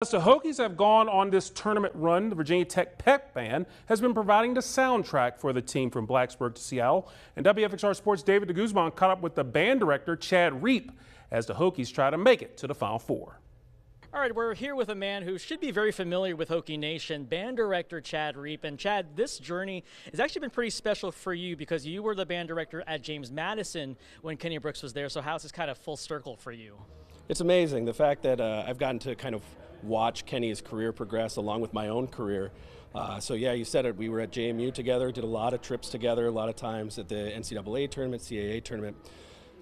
As the Hokies have gone on this tournament run, the Virginia Tech Pep Band has been providing the soundtrack for the team from Blacksburg to Seattle. And WFXR Sports' David DeGuzman caught up with the band director, Chad Reep, as the Hokies try to make it to the Final Four. All right, we're here with a man who should be very familiar with Hokie Nation, band director Chad Reep. And Chad, this journey has actually been pretty special for you because you were the band director at James Madison when Kenny Brooks was there. So how's this kind of full circle for you? It's amazing the fact that uh, I've gotten to kind of watch Kenny's career progress along with my own career. Uh, so yeah, you said it. We were at JMU together, did a lot of trips together, a lot of times at the NCAA tournament, CAA tournament.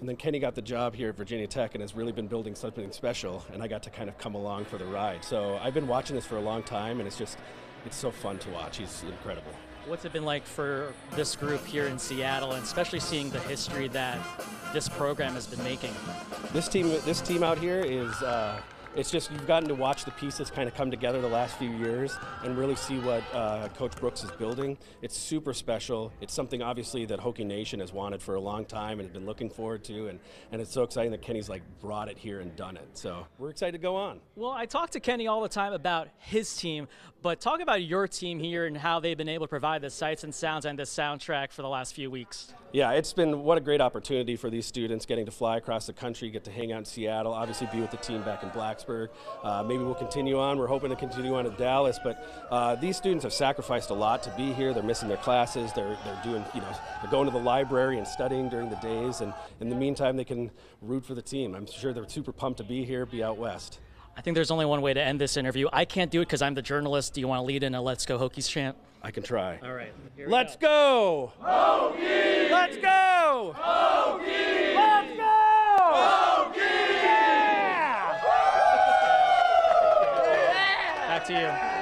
And then Kenny got the job here at Virginia Tech and has really been building something special, and I got to kind of come along for the ride. So I've been watching this for a long time, and it's just, it's so fun to watch. He's incredible. What's it been like for this group here in Seattle, and especially seeing the history that this program has been making? This team, this team out here is. Uh, it's just you've gotten to watch the pieces kind of come together the last few years and really see what uh, Coach Brooks is building. It's super special. It's something obviously that Hokie Nation has wanted for a long time and has been looking forward to, and, and it's so exciting that Kenny's like brought it here and done it. So we're excited to go on. Well, I talk to Kenny all the time about his team, but talk about your team here and how they've been able to provide the sights and sounds and the soundtrack for the last few weeks. Yeah, it's been what a great opportunity for these students getting to fly across the country, get to hang out in Seattle, obviously be with the team back in Blacksburg. Uh, maybe we'll continue on. We're hoping to continue on to Dallas, but uh, these students have sacrificed a lot to be here. They're missing their classes. They're, they're doing, you know, they're going to the library and studying during the days, and in the meantime, they can root for the team. I'm sure they're super pumped to be here, be out west. I think there's only one way to end this interview. I can't do it because I'm the journalist. Do you want to lead in a Let's Go Hokies chant? I can try. All right. Let's go. go! Hokies! Let's go! Hokies! Let's go! Hokies! Back to you.